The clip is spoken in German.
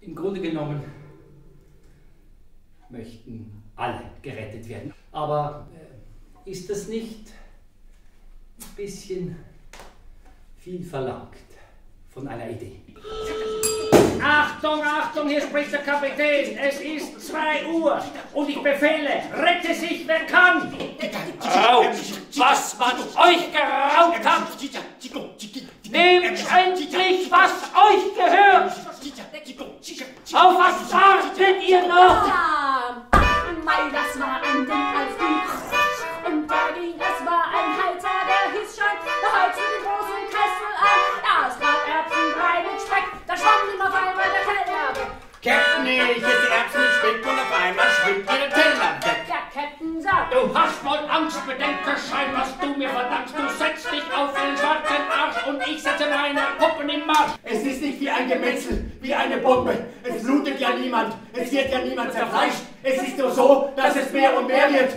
Im Grunde genommen möchten alle gerettet werden. Aber äh, ist das nicht ein bisschen viel verlangt von einer Idee? Achtung, Achtung, hier spricht der Kapitän. Es ist 2 Uhr und ich befehle, rette sich, wer kann. Raubt, was man euch geraubt hat. Nehmt gehört. Auf was wartet ihr noch? Ah, Mai, das war ein Ding als die. Und da ging, es war ein Heiter, der hieß Schein. Da heizte den großen Kessel ein. Ja, es gab Erbsenbrei mit Speck. Da schwamm ihm auf einmal der Teller weg. Captain, ich esse Erbsen mit Speck und auf einmal schwimmt ihr der Teller weg. Der Captain sagt, Du hast wohl Angst, bedenke Schein, was du mir verdankst. Du setzt dich auf den schwarzen Arsch und ich setze meine Puppen ein Gemetzel, wie eine Bombe. Es blutet ja niemand, es wird ja niemand zerfleischt. Es ist nur so, dass es mehr und mehr wird.